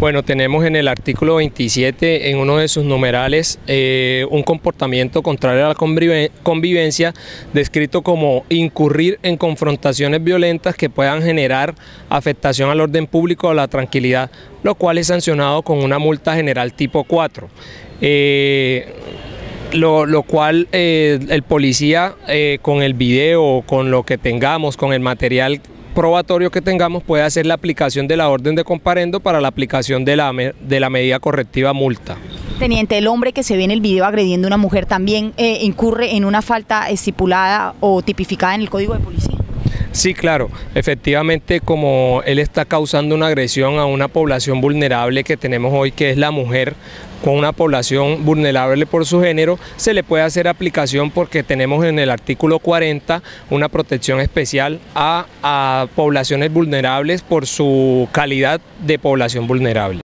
Bueno, tenemos en el artículo 27, en uno de sus numerales, eh, un comportamiento contrario a la convivencia, descrito como incurrir en confrontaciones violentas que puedan generar afectación al orden público o a la tranquilidad, lo cual es sancionado con una multa general tipo 4. Eh, lo, cual eh, el policía con el video, con lo que tengamos, con el material probatorio que tengamos puede hacer la aplicación de la orden de comparendo para la aplicación de la, de la medida correctiva multa. Teniente, el hombre que se ve en el video agrediendo a una mujer también eh, incurre en una falta estipulada o tipificada en el Código de Policía. Sí, claro, efectivamente como él está causando una agresión a una población vulnerable que tenemos hoy, que es la mujer, con una población vulnerable por su género, se le puede hacer aplicación porque tenemos en el artículo 40 una protección especial a, a poblaciones vulnerables por su calidad de población vulnerable.